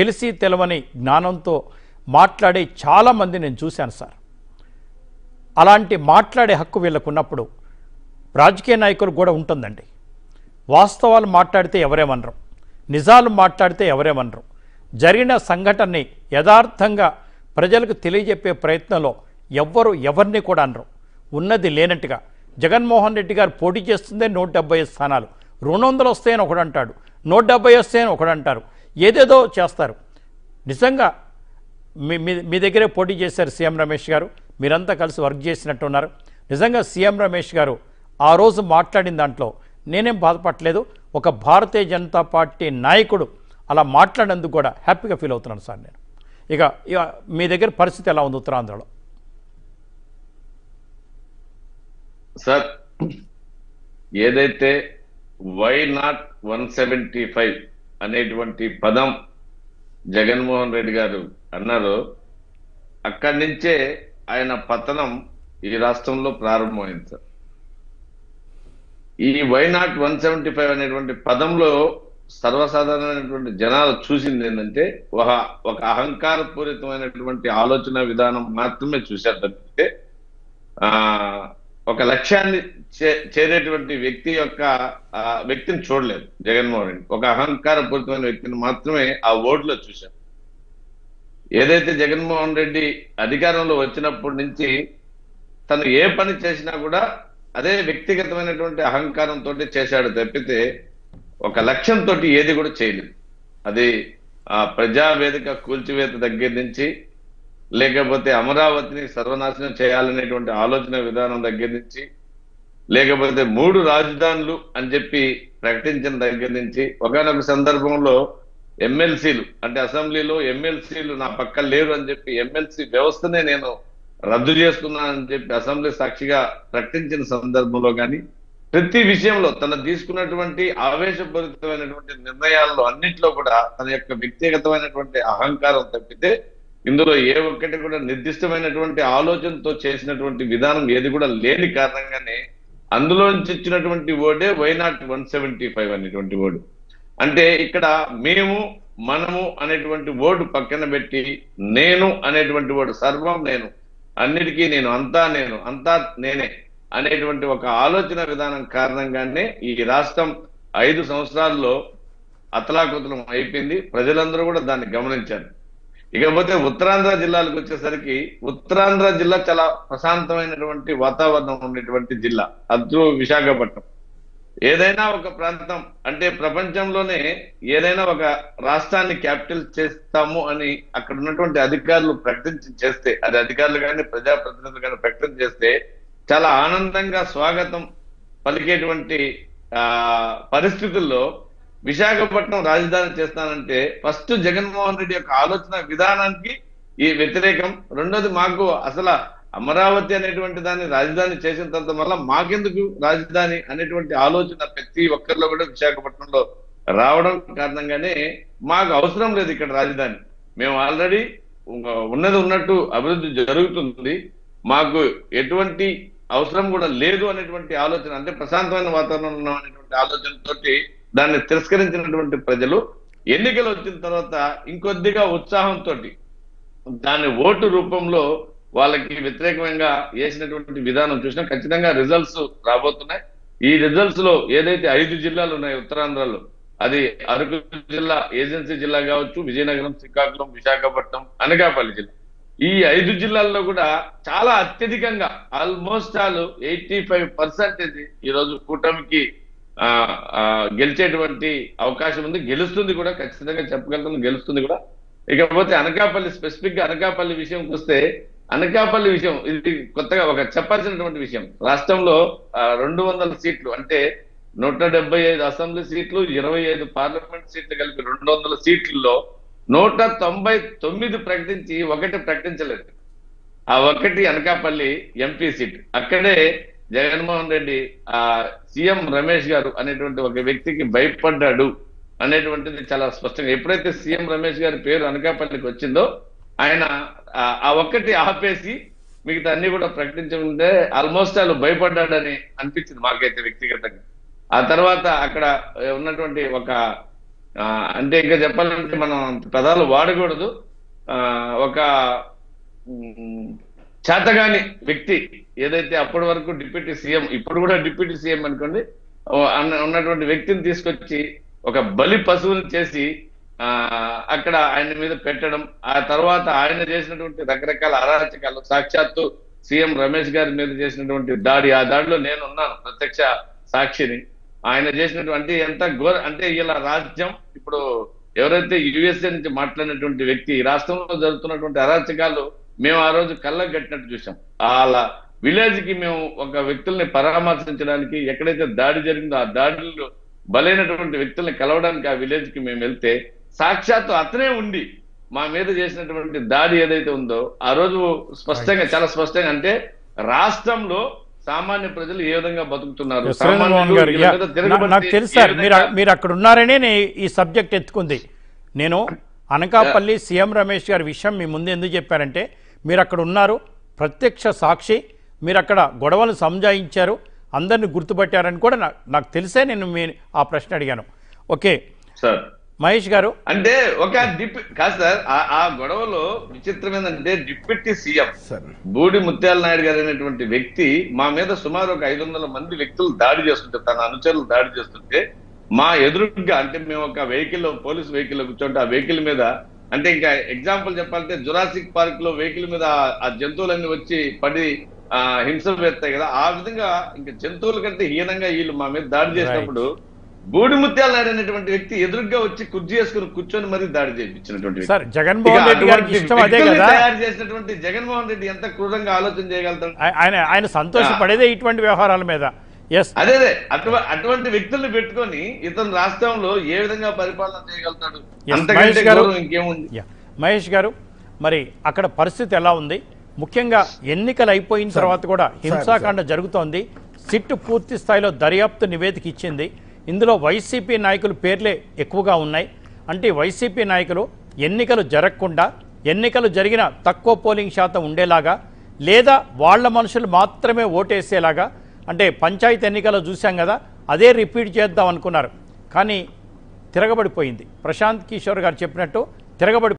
తెలిసి తెలవని జ్ఞానంతో మాట్లాడే చాలామంది నేను చూశాను సార్. అలాంటి మాట్లాడే హక్కు వీళ్ళకు ఉన్నప్పుడు రాజకీయ నాయకులు కూడా ఉంటుందండి. వాస్తవాలు మాట్లాడితే ఎవరేమనరు. నిజాలు మాట్లాడితే ఎవరేమనరు. జరిగిన సంఘటనని యథార్థంగా ప్రజలకు తెలియజెప్పే ప్రయత్నంలో ఎవ్వరు ఎవరిని కూడా అనరు. ఉన్నది లేనట్టుగా జగన్మోహన్ రెడ్డి గారు పోటీ చేస్తుందే నూట డెబ్బై స్థానాలు. రెండు వందలు వస్తాయని ఒకడు అంటాడు. నూట డెబ్బై వస్తాయని ఒకడు అంటారు. ఏదేదో చేస్తారు. నిజంగా మీ మీ మీ దగ్గరే పోటీ చేశారు సీఎం రమేష్ గారు. మీరంతా కలిసి వర్క్ చేసినట్టున్నారు. నిజంగా సీఎం రమేష్ గారు ఆ రోజు మాట్లాడిన దాంట్లో నేనేం బాధపడలేదు. ఒక భారతీయ జనతా పార్టీ నాయకుడు అలా మాట్లాడినందుకు కూడా హ్యాపీగా ఫీల్ అవుతున్నాను సార్ నేను. ఇక ఇక మీ దగ్గర పరిస్థితి ఎలా ఉంది ఉత్తరాంధ్రలో? సార్ ఏదైతే why not one seventy five అనేటువంటి పదం జగన్మోహన్ రెడ్డి గారు అన్నారు. అక్కడి నుంచే ఆయన పతనం ఈ రాష్ట్రంలో ప్రారంభమైంది సార్. ఈ why not one seventy five అనేటువంటి పదంలో సర్వసాధారణమైనటువంటి జనాలు చూసింది ఏంటంటే ఒక ఒక అహంకారపూరితమైనటువంటి ఆలోచన విధానం మాత్రమే చూశారు తప్పితే ఆ ఒక లక్ష్యాన్ని చే- చేరేటువంటి వ్యక్తి యొక్క ఆ, వ్యక్తిని చూడలేదు జగన్మోహన్ రెడ్డి. ఒక అహంకారపూరితమైన వ్యక్తిని మాత్రమే ఆ ఓట్లో చూశారు ఏదైతే జగన్మోహన్ రెడ్డి అధికారంలో వచ్చినప్పటి నుంచి తను ఏ పని చేసినా కూడా అదే వ్యక్తిగతమైనటువంటి అహంకారంతో చేశాడు తప్పితే ఒక లక్ష్యంతో ఏది కూడా చేయలేదు. అది ఆ ప్రజావేదిక కూల్చివేత దగ్గర నుంచి లేకపోతే అమరావతిని సర్వనాశనం చేయాలనేటువంటి ఆలోచన విధానం దగ్గర నుంచి లేకపోతే మూడు రాజధానులు అని చెప్పి ప్రకటించిన దగ్గర నుంచి ఒకనొక సందర్భంలో ఎమ్మెల్సీలు అంటే అసెంబ్లీలో ఎమ్మెల్సీలు నా పక్క లేరు అని చెప్పి ఎమ్మెల్సీ వ్యవస్థనే నేను రద్దు చేస్తున్నానని చెప్పి అసెంబ్లీ సాక్షిగా ప్రకటించిన సందర్భంలో కానీ ప్రతి విషయంలో తను తీసుకున్నటువంటి ఆవేశపూరితమైనటువంటి నిర్ణయాల్లో అన్నిట్లో కూడా తన యొక్క వ్యక్తిగతమైనటువంటి అహంకారం తప్పితే ఇందులో ఏ ఒక్కటి కూడా నిర్దిష్టమైనటువంటి ఆలోచనతో చేసినటువంటి విధానం ఏది కూడా లేని కారణంగానే అందులోంచి ఇచ్చినటువంటి ఓడే why not one seventy five అనేటువంటి ఓడు అంటే ఇక్కడ మేము మనము అనేటువంటి ఓటు పక్కన పెట్టి నేను అనేటువంటి ఓటు సర్వం నేను అన్నిటికీ నేను అంతా నేను అంతా నేనే అనేటువంటి ఒక ఆలోచన విధానం కారణంగానే ఈ రాష్ట్రం ఐదు సంవత్సరాల్లో అతలాకుతలం అయిపోయింది. ప్రజలందరూ కూడా దాన్ని గమనించారు. ఇకపోతే ఉత్తరాంధ్ర జిల్లాలకు వచ్చేసరికి ఉత్తరాంధ్ర జిల్లా చాలా ప్రశాంతమైనటువంటి వాతావరణం ఉండేటువంటి జిల్లా అద్దు విశాఖపట్నం. ఏదైనా ఒక ప్రాంతం అంటే ప్రపంచంలోనే ఏదైనా ఒక రాష్ట్రాన్ని క్యాపిటల్ చేస్తాము అని అక్కడ ఉన్నటువంటి అధికారులు ప్రకటించి చేస్తే అది అధికారులు కానీ ప్రజాప్రతినిధులు కానీ ప్రకటన చేస్తే చాలా ఆనందంగా స్వాగతం పలికేటువంటి ఆ పరిస్థితుల్లో విశాఖపట్నం రాజధాని చేస్తానంటే ఫస్ట్ జగన్మోహన్ రెడ్డి యొక్క ఆలోచన విధానానికి ఈ వ్యతిరేకం. రెండోది మాకు అసలు అమరావతి అనేటువంటి దాన్ని రాజధాని చేసిన తర్వాత మళ్ళీ మాకెందుకు రాజధాని అనేటువంటి ఆలోచన ప్రతి ఒక్కరిలో కూడా విశాఖపట్నంలో రావడం కారణంగానే మాకు అవసరం లేదు ఇక్కడ రాజధాని. మేము ఆల్రెడీ ఉన్నది ఉన్నట్టు అభివృద్ధి జరుగుతుంది. మాకు ఎటువంటి అవసరం కూడా లేదు అనేటువంటి ఆలోచన అంటే ప్రశాంతమైన వాతావరణం ఉన్నాం అనేటువంటి ఆలోచనతోటి దాన్ని తిరస్కరించినటువంటి ప్రజలు ఎన్నికలు వచ్చిన తర్వాత ఇంకొద్దిగా ఉత్సాహంతో దాన్ని ఓటు రూపంలో వాళ్ళకి వ్యతిరేకంగా వేసినటువంటి విధానం చూసినా ఖచ్చితంగా రిజల్ట్స్ రాబోతున్నాయి. ఈ రిజల్ట్స్లో ఏదైతే ఐదు జిల్లాలు ఉన్నాయి ఉత్తరాంధ్రలో అది అరకు జిల్లా ఏజెన్సీ జిల్లా కావచ్చు విజయనగరం శ్రీకాకుళం విశాఖపట్నం అనకాపల్లి జిల్లా. ఈ ఐదు జిల్లాల్లో కూడా చాలా అత్యధికంగా almost all eighty five percentage ఈ రోజు కూటమికి గెలిచేటువంటి అవకాశం ఉంది. గెలుస్తుంది కూడా ఖచ్చితంగా చెప్పగలుగుతాను గెలుస్తుంది కూడా. ఇకపోతే అనకాపల్లి స్పెసిఫిక్గా అనకాపల్లి విషయంకి వస్తే అనకాపల్లి విషయం ఇది కొత్తగా ఒక చెప్పాల్సినటువంటి విషయం. రాష్ట్రంలో రెండు వందల సీట్లు అంటే నూట డెబ్బై ఐదు అసెంబ్లీ సీట్లు ఇరవై ఐదు పార్లమెంట్ సీట్లు కలిపి రెండు వందల సీట్లలో నూట తొంభై తొమ్మిది ప్రకటించి ఒకటి ప్రకటించలేదు. ఆ ఒకటి అనకాపల్లి ఎంపీ సీట్. అక్కడే జగన్మోహన్ రెడ్డి ఆ సీఎం రమేష్ గారు అనేటువంటి ఒక వ్యక్తికి భయపడ్డాడు అనేటువంటిది చాలా స్పష్టంగా ఎప్పుడైతే సీఎం రమేష్ గారి పేరు అనకాపల్లికి వచ్చిందో ఆయన ఆ- ఒక్కటి ఆపేసి మిగతా అన్ని కూడా ప్రకటించుకుంటే ఆల్మోస్ట్ వాళ్ళు భయపడ్డాడని అనిపించింది మాకైతే వ్యక్తిగతంగా. ఆ తర్వాత అక్కడ ఉన్నటువంటి ఒక అంటే ఇంకా చెప్పాలంటే మనం అంత పదాలు వాడకూడదు. ఒక చేతగాని వ్యక్తి ఏదైతే అప్పటి వరకు డిప్యూటీ సీఎం ఇప్పుడు కూడా డిప్యూటీ సీఎం అనుకోండి అన్న- ఉన్నటువంటి వ్యక్తిని తీసుకొచ్చి ఒక బలి పశువుని చేసి ఆ అక్కడ ఆయన మీద పెట్టడం ఆ తర్వాత ఆయన చేసినటువంటి రకరకాల అరాచకాలు సాక్షాత్తు సీఎం రమేష్ గారి మీద చేసినటువంటి దాడి ఆ దాడిలో నేను ఉన్నాను ప్రత్యక్ష సాక్షిని. ఆయన చేసినటువంటి ఎంత ఘోర అంటే ఇలా రాజ్యం ఇప్పుడు ఎవరైతే యుఎస్ఏ నుంచి మాట్లాడినటువంటి వ్యక్తి ఈ రాష్ట్రంలో జరుగుతున్నటువంటి అరాచకాలు మేము ఆ రోజు కళ్ళకు కట్టినట్టు చూసాం అలా విలేజ్కి మేము ఒక వ్యక్తుల్ని పరామర్శించడానికి ఎక్కడైతే దాడి జరిగిందో ఆ దాడిలో బలైనటువంటి వ్యక్తుల్ని కలవడానికి ఆ విలేజ్కి మేము వెళ్తే సాక్షాత్తు అతనే ఉండి మా మీద చేసినటువంటి దాడి ఏదైతే ఉందో ఆ రోజు స్పష్టంగా చాలా స్పష్టంగా అంటే రాష్ట్రంలో సామాన్య ప్రజలు ఏ విధంగా బతుకుతున్నారు? నాకు తెలుసు సార్ మీరు మీరు అక్కడ ఉన్నారనే నేను ఈ సబ్జెక్ట్ ఎత్తుకుంది. నేను అనకాపల్లి సీఎం రమేష్ గారి విషయం మీ ముందు ఎందుకు చెప్పారంటే మీరు అక్కడ ఉన్నారు ప్రత్యక్ష సాక్షి మీరు అక్కడ గొడవలు సంజాయించారు అందరిని గుర్తుపట్టారని కూడా నా- నాకు తెలిసే నేను మీ ఆ ప్రశ్న అడిగాను. ఓకే. సార్. మహేష్ గారు. అంటే ఒక డిప్ కాదు సార్ ఆ- గొడవలో విచిత్రం ఏంటంటే డిప్యూటీ సీఎం సార్. బూడి ముత్యాల నాయుడు గారు అనేటువంటి వ్యక్తి మా మీద సుమారు ఒక ఐదు వందల మంది వ్యక్తులు దాడి చేస్తుంటే తన అనుచరులు దాడి చేస్తుంటే మా ఎదురుగా అంటే మేము ఒక వెహికల్ పోలీస్ వెహికల్ కూర్చుంటే ఆ వెహికల్ మీద అంటే ఇంకా ఎగ్జాంపుల్ చెప్పాలంటే జురాసిక్ పార్క్లో వెహికల్ మీద ఆ- జంతువులన్నీ వచ్చి పడి హింస పెడతాయి కదా. ఆ విధంగా ఇంకా జంతువుల కంటే హీనంగా వీళ్ళు మా మీద దాడి చేసినప్పుడు బూడి ముత్యాల నాయుడు అనేటువంటి వ్యక్తి ఎదురుగా వచ్చి కుర్చీ వేసుకుని కూర్చొని మరీ దాడి చేయించినటువంటి. సార్ జగన్మోహన్ రెడ్డి గారికి ఇష్టం అదే కదా. తయారు చేసినటువంటి జగన్మోహన్ రెడ్డి ఎంత క్రూరంగా ఆలోచన చేయగలుగుతాడు? ఆయ- ఆయన ఆయన సంతోషపడేదే ఇటువంటి వ్యవహారాల మీద. అదే అదే. అటు అటువంటి వ్యక్తుల్ని పెట్టుకొని ఇతను రాష్ట్రంలో ఏ విధంగా పరిపాలన చేయగలుగుతాడు? అంతకంటే ఇంకేముంది? మహేష్ గారు మరి అక్కడ పరిస్థితి ఎలా ఉంది? ముఖ్యంగా ఎన్నికలు అయిపోయిన తర్వాత కూడా హింసాకాండ జరుగుతోంది. సిట్ పూర్తి స్థాయిలో దర్యాప్తు నివేదిక ఇచ్చింది. ఇందులో వైసీపీ నాయకుల పేర్లే ఎక్కువగా ఉన్నాయి. అంటే వైసీపీ నాయకులు ఎన్నికలు జరగకుండా ఎన్నికలు జరిగిన తక్కువ పోలింగ్ శాతం ఉండేలాగా లేదా వాళ్ళ మనుషులు మాత్రమే ఓటేసేలాగా అంటే పంచాయతీ ఎన్నికలు చూసాం కదా అదే రిపీట్ చేద్దాం అనుకున్నారు. కానీ తిరగబడిపోయింది. ప్రశాంత్ కిషోర్ గారు చెప్పినట్టు తిరగబడి